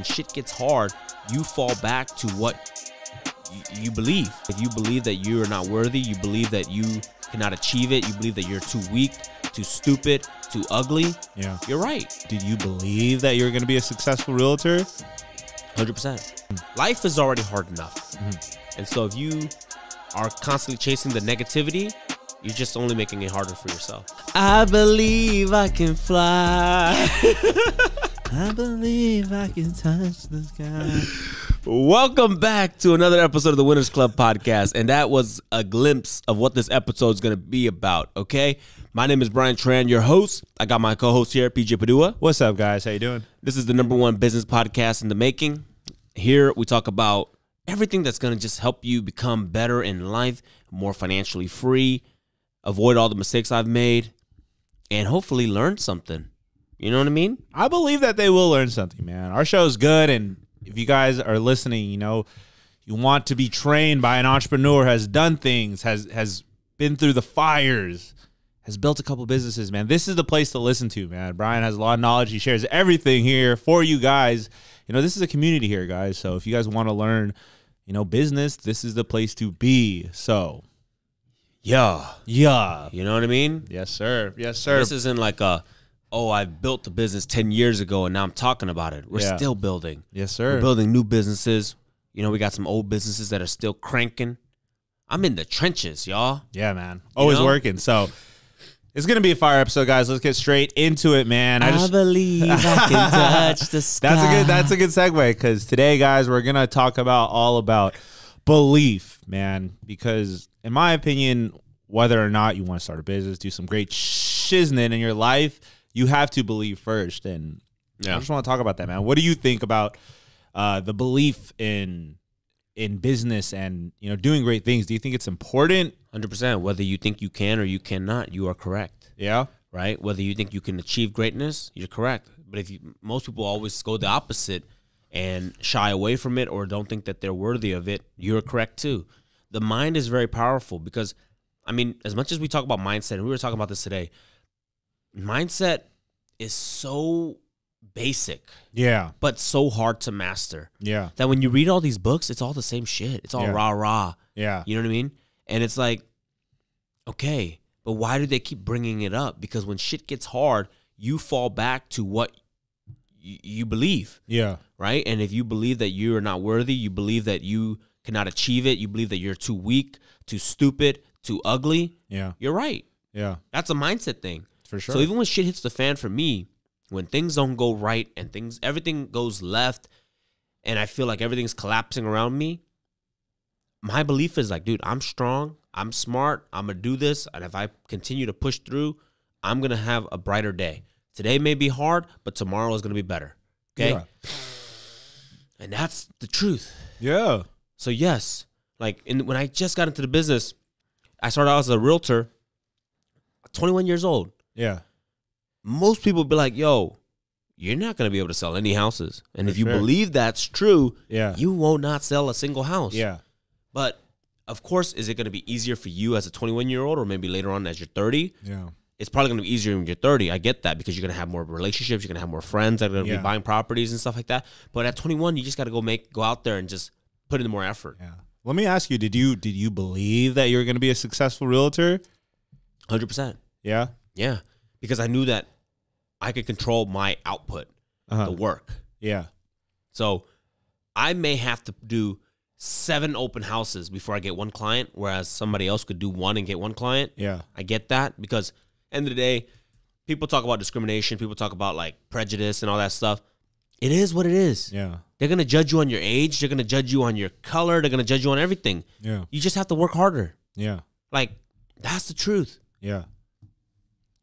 when shit gets hard, you fall back to what you, you believe. If you believe that you are not worthy, you believe that you cannot achieve it, you believe that you're too weak, too stupid, too ugly, Yeah. you're right. Did you believe that you're going to be a successful realtor? 100%. Life is already hard enough. Mm-hmm. And so if you are constantly chasing the negativity, you're just only making it harder for yourself. I believe I can fly. I believe I can touch the sky. Welcome back to another episode of the Winners Club podcast. And that was a glimpse of what this episode is going to be about, okay? My name is Brian Tran, your host. I got my co-host here, PJ Padua. What's up, guys? How you doing? This is the number one business podcast in the making. Here we talk about everything that's going to just help you become better in life, more financially free, avoid all the mistakes I've made, and hopefully learn something. You know what I mean? I believe that they will learn something, man. Our show is good, and if you guys are listening, you know, you want to be trained by an entrepreneur, has done things, has has been through the fires, has built a couple businesses, man. This is the place to listen to, man. Brian has a lot of knowledge. He shares everything here for you guys. You know, this is a community here, guys. So if you guys want to learn, you know, business, this is the place to be. So, Yeah. yeah. You know what I mean? Yes, sir. Yes, sir. This isn't like a, oh, I built the business 10 years ago and now I'm talking about it. We're Yeah. still building. yes, We're sir. building new businesses. You know, we got some old businesses that are still cranking. I'm in the trenches, y'all. Yeah, man. Always know? working. So it's gonna be a fire episode, guys. Let's get straight into it, man. I just believe I can touch the sky. that's a good that's a good segue because today, guys, we're gonna talk about all about belief, man. Because in my opinion, whether or not you want to start a business, do some great shiznit in your life, you have to believe first. And I just want to talk about that, man. What do you think about uh, the belief in in business and you know doing great things? Do you think it's important? 100%. Whether you think you can or you cannot, you are correct, Yeah. right? Whether you think you can achieve greatness, you're correct. But if you, most people always go the opposite and shy away from it or don't think that they're worthy of it, you're correct too. The mind is very powerful because, I mean, as much as we talk about mindset, and we were talking about this today, mindset is so basic, Yeah. but so hard to master Yeah. that when you read all these books, it's all the same shit. It's all Yeah. rah rah. Yeah. You know what I mean? And it's like, okay, but why do they keep bringing it up? Because when shit gets hard, you fall back to what y- you believe, Yeah. right? And if you believe that you are not worthy, you believe that you cannot achieve it, you believe that you're too weak, too stupid, too ugly, Yeah. you're right. Yeah. That's a mindset thing. For sure. So even when shit hits the fan for me, when things don't go right and things everything goes left and I feel like everything's collapsing around me, my belief is like, dude, I'm strong, I'm smart, I'm gonna do this, and if I continue to push through, I'm gonna have a brighter day. Today may be hard, but tomorrow is gonna be better. Okay? Yeah. And that's the truth. yeah. So yes, like in, when I just got into the business, I started out as a realtor, 21 years old Yeah. most people be like, yo, you're not going to be able to sell any houses. And For if you sure. believe that's true, Yeah. you will not not sell a single house. Yeah. But of course, is it going to be easier for you as a 21 year old or maybe later on as you're 30? Yeah. It's probably going to be easier when you're 30. I get that because you're going to have more relationships, you're going to have more friends that are going to Yeah. be buying properties and stuff like that. But at 21, you just got to go make go out there and just put in more effort. Yeah. Let me ask you, did you did you believe that you were going to be a successful realtor? 100%. Yeah. Yeah. Because I knew that I could control my output, Uh-huh. the work. Yeah. So I may have to do seven open houses before I get one client, whereas somebody else could do one and get one client. Yeah. I get that because end of the day, people talk about discrimination, people talk about like prejudice and all that stuff. It is what it is. Yeah. They're gonna judge you on your age, they're gonna judge you on your color, they're gonna judge you on everything. Yeah. You just have to work harder. Yeah. Like, that's the truth. Yeah.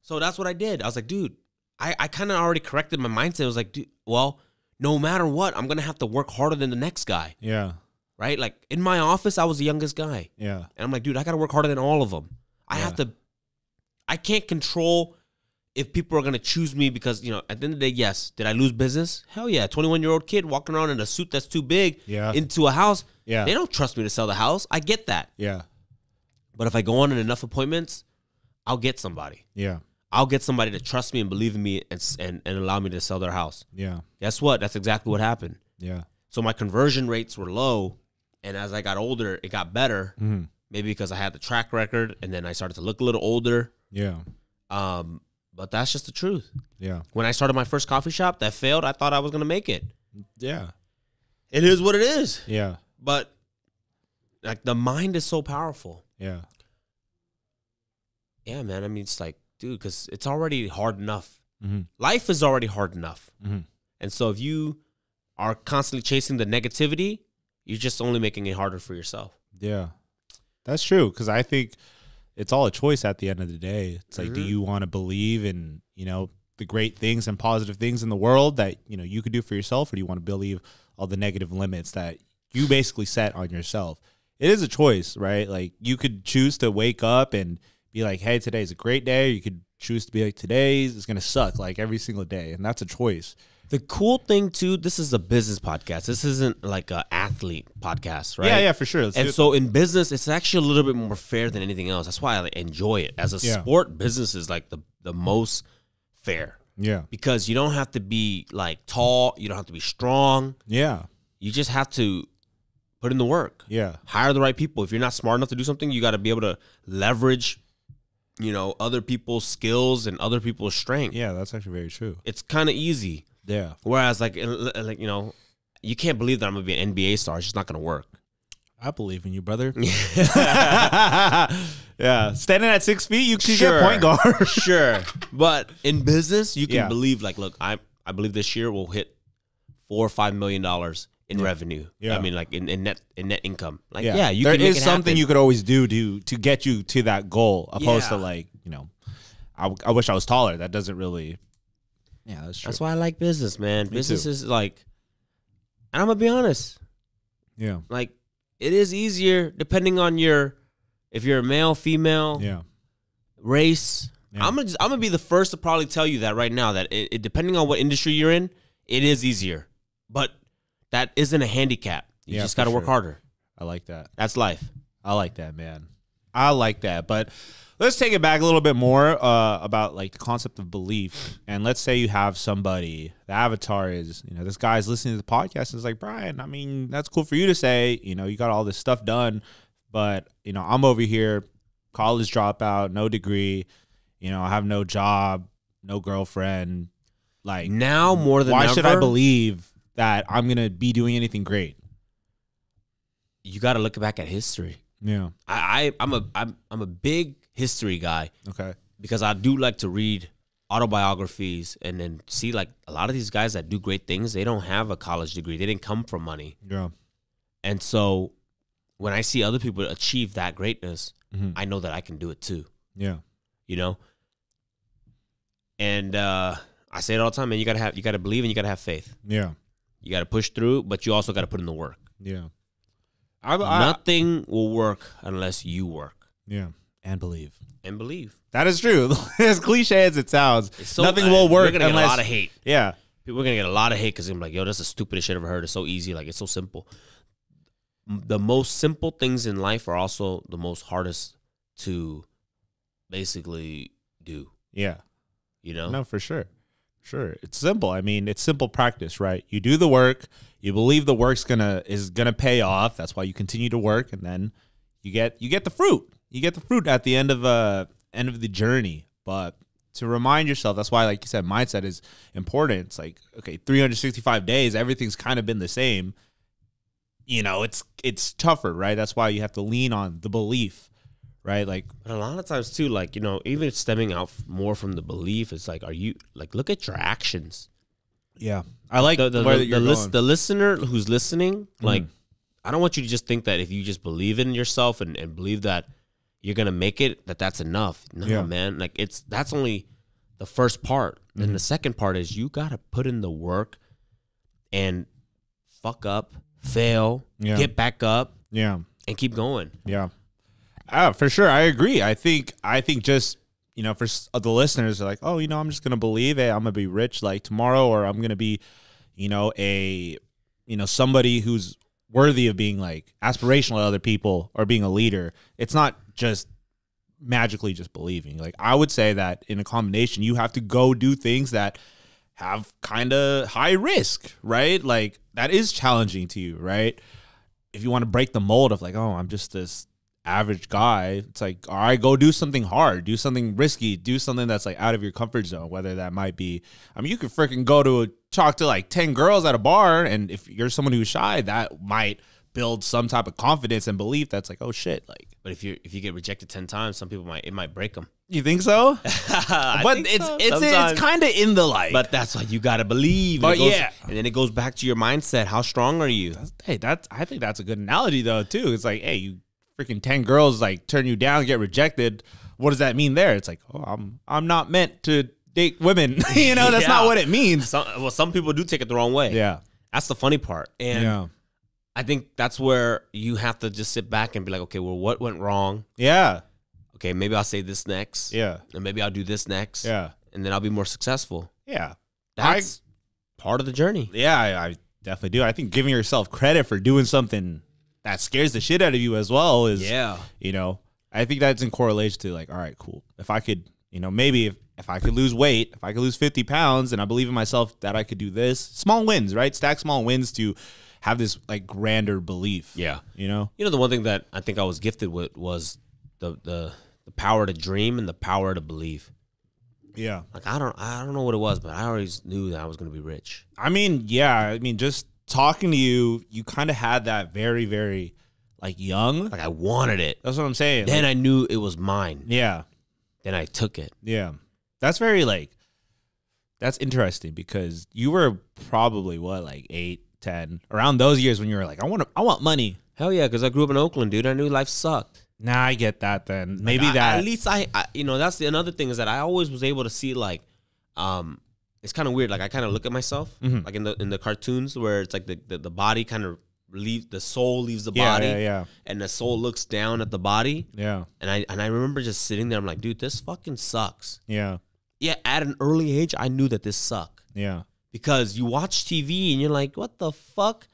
So that's what I did. I was like, dude, I, I kind of already corrected my mindset. I was like, dude, well, no matter what, I'm gonna have to work harder than the next guy. Yeah. right? Like in my office, I was the youngest guy, Yeah. and I'm like, dude, I got to work harder than all of them. I have to. I can't control if people are gonna choose me because you know at the end of the day, yes, did I lose business? Hell yeah, 21 year old kid walking around in a suit that's too big Yeah. into a house. Yeah. They don't trust me to sell the house. I get that, Yeah. but if I go on in enough appointments, I'll get somebody. Yeah. I'll get somebody to trust me and believe in me and and, and allow me to sell their house. Yeah. Guess what? That's exactly what happened. Yeah. So my conversion rates were low, and as I got older, it got better. Mm-hmm. Maybe because I had the track record, and then I started to look a little older. Yeah. Um, but that's just the truth. Yeah. When I started my first coffee shop that failed, I thought I was gonna make it. Yeah. It is what it is. Yeah. But like the mind is so powerful. Yeah. Yeah, man. I mean, it's like, dude, because it's already hard enough. Mm-hmm. Life is already hard enough. Mm-hmm. And so if you are constantly chasing the negativity, you're just only making it harder for yourself. Yeah. That's true. Cause I think it's all a choice at the end of the day. It's like, do Mhm. you want to believe in, you know, the great things and positive things in the world that, you know, you could do for yourself, or do you want to believe all the negative limits that you basically set on yourself? It is a choice, right? Like you could choose to wake up and be like, hey, today's a great day. You could choose to be like, today's is gonna suck like every single day. And that's a choice. The cool thing too, this is a business podcast. This isn't like a athlete podcast, right? Yeah, yeah, for sure. Let's And so in business, it's actually a little bit more fair than anything else. That's why I enjoy it. As a Yeah. sport, business is like the the most fair yeah. because you don't have to be like tall, you don't have to be strong. Yeah. You just have to put in the work. Yeah. Hire the right people. If you're not smart enough to do something, you got to be able to leverage, you know, other people's skills and other people's strength. Yeah, that's actually very true. It's kind of easy. Yeah. Whereas, like, uh, like you know, you can't believe that I'm gonna be an NBA star. It's just not gonna work. I believe in you, brother. yeah, standing at six feet, you can Sure. get point guard. sure, but in business, you can Yeah. believe. Like, look, I I believe this year we'll hit four or five million dollars in revenue. Yeah. I mean, like in, in net in net income. Like, yeah, yeah, you there can make it something happen. you could always do to to get you to that goal, opposed to like you know, I, I wish I was taller. That doesn't really. Yeah, that's true. That's why I like business, man. Me business too. is like, and I'm gonna be honest. yeah, Like, it is easier depending on your, if you're a male, female, yeah, race. Yeah. I'm gonna just, I'm gonna be the first to probably tell you that right now that it, it depending on what industry you're in, it is easier, but that isn't a handicap. You Yeah, just got to work sure. harder. I like that. That's life. I like that, man. I like that. But let's take it back a little bit more uh, about like the concept of belief. And let's say you have somebody, the avatar is, you know, this guy's listening to the podcast and is like, Brian, I mean, that's cool for you to say, you know, you got all this stuff done, but, you know, I'm over here, college dropout, no degree, you know, I have no job, no girlfriend. Like, Now more than why ever, should I believe that I'm going to be doing anything great? You got to look back at history. Yeah. I, I I'm a I'm I'm a big history guy Okay. because I do like to read autobiographies and then see like a lot of these guys that do great things. They don't have a college degree. They didn't come from money. Yeah. And so when I see other people achieve that greatness, Mhm. I know that I can do it too, Yeah. you know? And uh I say it all the time, man, you gotta have you gotta believe and you gotta have faith. Yeah. You gotta push through, but you also gotta put in the work. Yeah. I, I, Nothing will work unless you work yeah. And believe. and believe. That is true. as cliche as it sounds, so, nothing uh, will work You're gonna unless. get a lot of hate. yeah. People are gonna get a lot of hate because I'm like, yo, that's the stupidest shit I've ever heard. It's so easy, like it's so simple. M- The most simple things in life are also the most hardest to basically do. Yeah. You know? No, for sure. Sure. It's simple. I mean, it's simple practice, right? You do the work, you believe the work's gonna is gonna pay off. That's why you continue to work and then you get you get the fruit. You get the fruit at the end of uh end of the journey. But to remind yourself, that's why like you said, mindset is important. It's like, okay, 365 days, everything's kind of been the same. You know, it's it's tougher, right? That's why you have to lean on the belief, right? Like But a lot of times too, like you know, even stemming out more from the belief, it's like, are you like look at your actions? yeah. I like The the, the, the, lis- the listener who's listening, like, I don't want you to just think that if you just believe in yourself and, and believe that you're gonna make it, that that's enough. No, Yeah. man, like it's that's only the first part. Then the second part is you gotta put in the work and fuck up, fail, Yeah. get back up, yeah. and keep going. Yeah. Ah, for sure. I agree. I think I think just you know for the listeners are like, oh, you know, I'm just gonna believe it. I'm gonna be rich like tomorrow, or I'm gonna be, you know, a you know somebody who's worthy of being like aspirational to other people or being a leader. It's not just magically just believing. Like I would say that in a combination, you have to go do things that have kind of high risk, right? Like that is challenging to you, right? If you want to break the mold of like, oh, I'm just this average guy, it's like, all right, go do something hard, do something risky, do something that's like out of your comfort zone. Whether that might be, I mean, you could freaking go to a, talk to like ten girls at a bar, and if you're someone who's shy, that might build some type of confidence and belief. That's like, oh shit, like But if you if you get rejected ten times, some people might it might break them. you think so? but but it's it's it's kind of in the light. But that's why you gotta believe. But it goes- yeah. and then it goes back to your mindset. How strong are you? hey, that's I think that's a good analogy though too. It's like, hey, you freaking ten girls like turn you down, get rejected. What does that mean there? It's like, oh, I'm I'm not meant to date women. you know, that's not what it means. Some, well, some people do take it the wrong way. Yeah, That's the funny part. And yeah, I think that's where you have to just sit back and be like, okay, well, what went wrong? yeah, Okay, maybe I'll say this next. yeah, And maybe I'll do this next. yeah, And then I'll be more successful. yeah. That's part of the journey. Yeah, I, I definitely do. I think giving yourself credit for doing something that scares the shit out of you as well is Yeah. you know i think that's in correlation to like all right cool if i could you know maybe if, if i could lose weight if i could lose 50 pounds and i believe in myself that i could do this small wins right stack small wins to have this like grander belief Yeah. you know You know, the one thing that I think I was gifted with was the the the power to dream and the power to believe. yeah Like I don't I don't know what it was, but I always knew that I was gonna be rich. i mean yeah i mean just talking to you you kind of had that very very like young Like I wanted it. that's what i'm saying Then Like, I knew it was mine. yeah Then I took it. Yeah. That's very like that's interesting because you were probably what, like eight, ten, around those years when you were like, I want to I want money. Hell yeah, because I grew up in Oakland, dude. I knew life sucked. Nah, I get that then. Maybe I- that at least I, I, you know, that's the another thing is that I always was able to see like, um, it's kind of weird. Like I kind of look at myself, Mhm. like in the in the cartoons where it's like the the, the body kind of leaves the soul leaves the yeah, body, yeah, yeah. and the soul looks down at the body. Yeah. And I and I remember just sitting there. I'm like, dude, this fucking sucks. Yeah. Yeah, at an early age, I knew that this sucked Yeah. because you watch TV and you're like, what the fuck?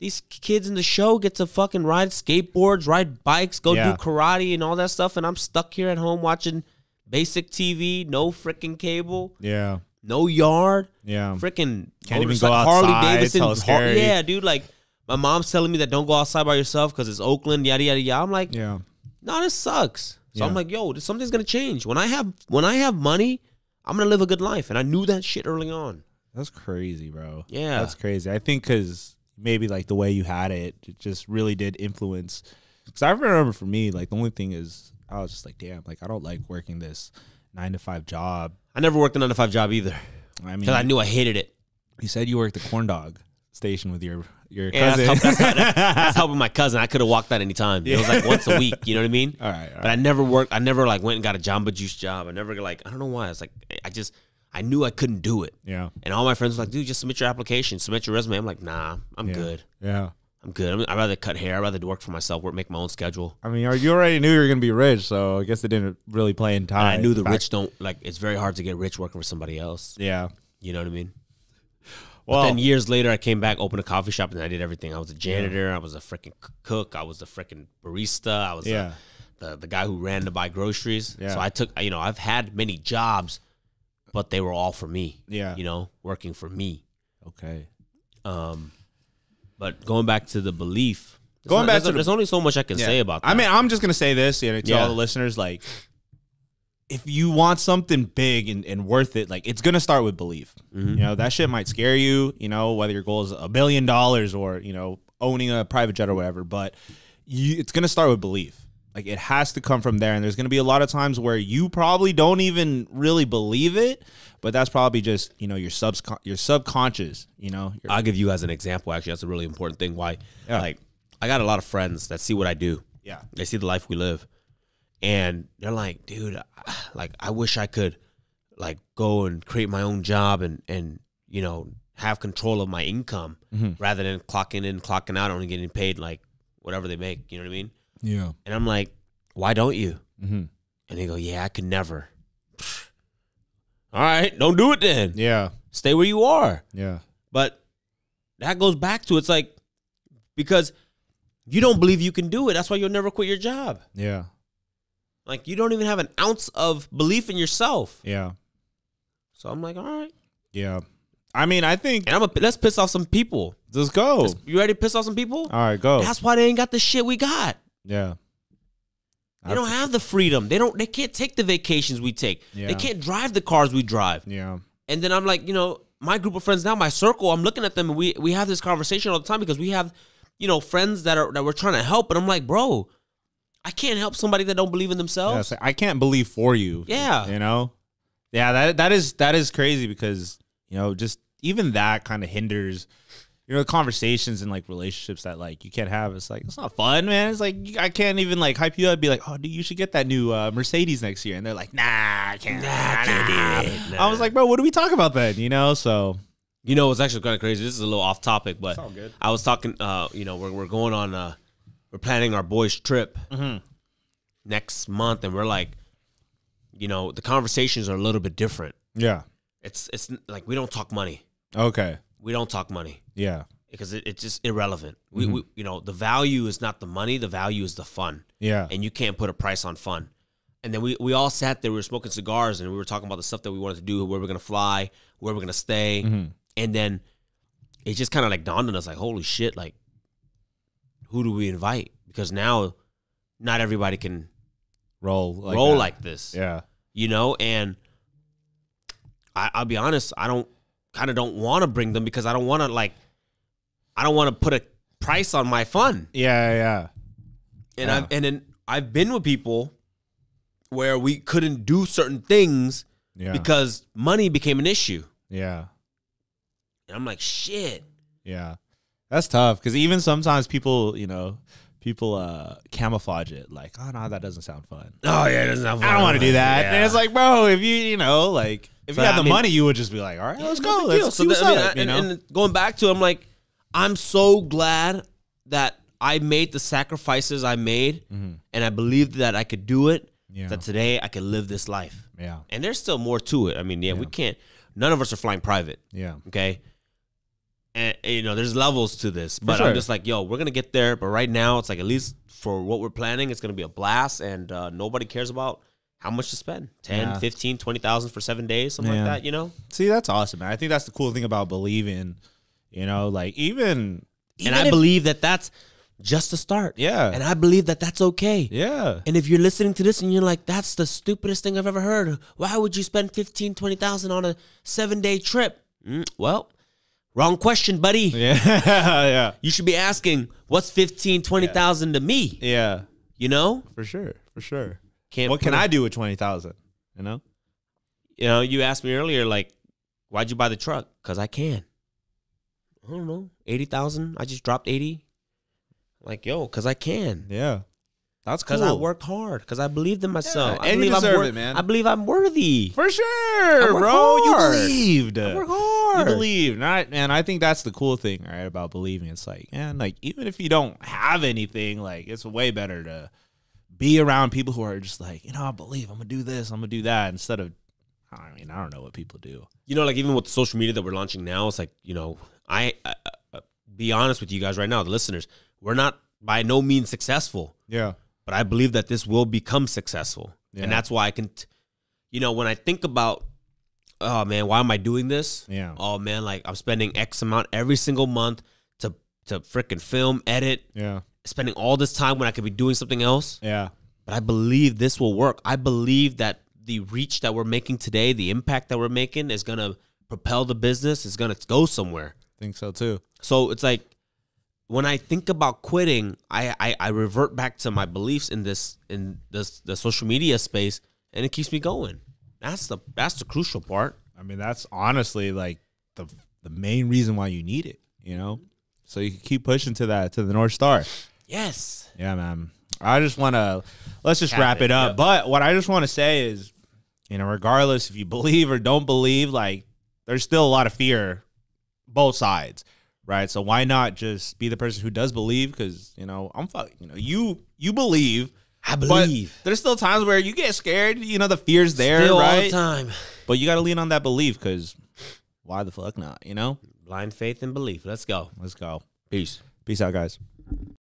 These kids in the show get to fucking ride skateboards, ride bikes, go Yeah. do karate and all that stuff, and I'm stuck here at home watching basic TV, no freaking cable, Yeah. No yard, Yeah. freaking Can't even go Harley outside, Davidson. Har- yeah, dude, like my mom's telling me that don't go outside by yourself because it's Oakland, yada yada yada. I'm like, Yeah. no, this sucks. So I'm like, yo, something's gonna change. When I have when I have money, I'm gonna live a good life, and I knew that shit early on. That's crazy, bro. Yeah. That's crazy. I think because maybe like the way you had it, it just really did influence. Because I remember for me, like the only thing is, I was just like, damn, like I don't like working this nine to five job. I never worked a nine to five job either I mean, because I knew I hated it. you said you worked the corn dog station with your your Yeah, cousin. that's, help, that's, that's, that's helping my cousin. I could have walked that anytime. It was like once a week. You know what I mean? all right, all But I never worked. I never like went and got a Jamba Juice job. I never like. I don't know why. It's like I just I knew I couldn't do it. yeah, And all my friends were like, dude, just submit your application, submit your resume. I'm like, nah, I'm Yeah. good. yeah. I'm good. I'm, I'd rather cut hair. I'd rather work for myself, work, make my own schedule. I mean, you already knew you were gonna be rich, so I guess it didn't really play in And time. I knew the Back- rich don't like. It's very hard to get rich working for somebody else. Yeah. You know what I mean? Well, But then years later, I came back, opened a coffee shop, and I did everything. I was a janitor. I was a freaking cook. I was a freaking barista. I was a- Yeah. the the guy who ran to buy groceries. Yeah. So I took, you know, I've had many jobs, but they were all for me. Yeah. You know, working for me. okay. Um, but going back to the belief, Going not- back there's, to the- there's only so much I can say about that. I mean, I'm just gonna say this, you know, to Yeah. all the listeners, like, if you want something big and, and worth it, like, it's gonna start with belief. Mm-hmm. You know, that shit might scare you. You know, whether your goal is a billion dollars or you know owning a private jet or whatever, but you, it's gonna start with belief. Like, it has to come from there, and there's gonna be a lot of times where you probably don't even really believe it, but that's probably just you know your subs your subconscious. You know, your, I'll give you as an example. Actually, that's a really important thing. Why? Yeah. Like, I got a lot of friends that see what I do. yeah, They see the life we live, and they're like, "Dude, like I wish I could, like, go and create my own job and and you know have control of my income mm-hmm. rather than clocking in, clocking out, only getting paid like whatever they make. You know what I mean? Yeah, And I'm like, why don't you? hmm And they go, Yeah, I could never. All right, don't do it then. yeah, Stay where you are. yeah, But that goes back to it's like because you don't believe you can do it. That's why you'll never quit your job. yeah, Like you don't even have an ounce of belief in yourself. yeah. So I'm like, all right. Yeah. I mean, I think And I'm a let's piss off some people. let's go. You ready to piss off some people? All right, go. That's why they ain't got the shit we got. Yeah. They don't have the freedom. They don't. They can't take the vacations we take. Yeah. They can't drive the cars we drive. Yeah. And then I'm like, you know, my group of friends now, my circle. I'm looking at them, and we we have this conversation all the time because we have, you know, friends that are that we're trying to help. And I'm like, bro, I can't help somebody that don't believe in themselves. like, I can't believe for you. Yeah. You know? Yeah, that that is that is crazy because, you know, just even that kind of hinders you know, the conversations and like relationships that like you can't have. It's like it's not fun, man. It's like I can't even like hype you up. Be like, oh, dude, you should get that new uh, Mercedes next year, and they're like, nah, I can't. Nah, I can't do it. I was like, bro, what do we talk about then? You know, so You know, it's actually kind of crazy. This is a little off topic, but. I was talking. Uh, you know, we're we're going on. Uh, we're planning our boys' trip Mm-hmm. next month, and we're like, you know, the conversations are a little bit different. yeah, It's it's like we don't talk money. okay, We don't talk money yeah, because it, it's just irrelevant. We, Mm-hmm. we you know the value is not the money. The value is the fun, yeah, and you can't put a price on fun. And then we, we all sat there, we were smoking cigars, and we were talking about the stuff that we wanted to do, where we're gonna fly, where we're gonna stay, Mm-hmm. and then it just kind of like dawned on us, like, holy shit, like, who do we invite? Because now, not everybody can roll, like roll that. like this, yeah, you know. And I, I'll be honest, I don't kind of don't want to bring them because I don't want to like, I don't want to put a price on my fun. yeah, yeah, And Yeah. I've and then I've been with people where we couldn't do certain things yeah, because money became an issue. yeah. And I'm like, shit. Yeah. That's tough because even sometimes people, you know, people uh camouflage it like, oh no, that doesn't sound fun. Oh yeah, it doesn't sound fun. I don't want to do that. And it's like, bro, if you, you know, like if So, you had I the mean- money, you would just be like, all right, let's go. Let's So see what's I mean, up. You and, know? and going back to, it, I'm like, I'm so glad that I made the sacrifices I made, and I believed that I could do it. Mm-hmm. Yeah. That today I could live this life, yeah. and there's still more to it. I mean, yeah, we can't. None of us are flying private. Yeah. okay and and, you know there's levels to this but sure. i'm just like yo we're gonna get there but right now it's like at least for what we're planning it's gonna be a blast and uh, nobody cares about how much to spend 10 Yeah. 15 20000 for seven days something Yeah. like that you know See, that's awesome, man. I think that's the cool thing about believing, you know, like even, and i if- believe that that's just a start Yeah. and i believe that that's okay yeah. and if you're listening to this and you're like that's the stupidest thing i've ever heard why would you spend 15 20000 on a seven day trip Mm, well wrong question buddy Yeah. yeah. You should be asking, what's 15, 20,000 to me? Yeah. You know? For sure. For sure. Can't what can I do with 20,000? You know? You know, you asked me earlier, like, why'd you buy the truck? Because I can. I don't know. 80,000. I just dropped 80. Like, yo, because I can. Yeah. That's Because cool. I worked hard. Because I believed in myself. Yeah, I and you believe I'm deserve wor- it, man. I believe I'm worthy. For sure, bro. You believed. I work You hard. believe. Not man, I think that's the cool thing, right, about believing. It's like, man, like even if you don't have anything, like it's way better to be around people who are just like, you know, I believe I'm gonna do this, I'm gonna do that, instead of I mean, I don't know what people do. You know, like, even with the social media that we're launching now, it's like, you know, I, I, I be honest with you guys right now, the listeners, we're not by no means successful. Yeah. but I believe that this will become successful. Yeah. And that's why I can, t- you know, when I think about, oh man, why am I doing this? Yeah. Oh man, like I'm spending X amount every single month to to freaking film, edit, Yeah. spending all this time when I could be doing something else. Yeah. But I believe this will work. I believe that the reach that we're making today, the impact that we're making, is gonna propel the business. Is gonna go somewhere. Think so too. So it's like when I think about quitting, I, I I revert back to my beliefs in this in this the social media space, and it keeps me going. That's the that's the crucial part. I mean, that's honestly like the the main reason why you need it, you know? So you can keep pushing to that to the North Star. Yes. Yeah, man. I just want to let's just Cap wrap it, it up. yep. But what I just want to say is, you know, regardless if you believe or don't believe, like there's still a lot of fear, both sides, right? So why not just be the person who does believe? Because you know, I'm fuck. You know, you you believe. I But believe. there's still times where you get scared. You know, the fear's there, Still all the time. But you got to lean on that belief because why the fuck not? You know? Blind faith and belief. Let's go. Let's go. Peace. Peace out, guys.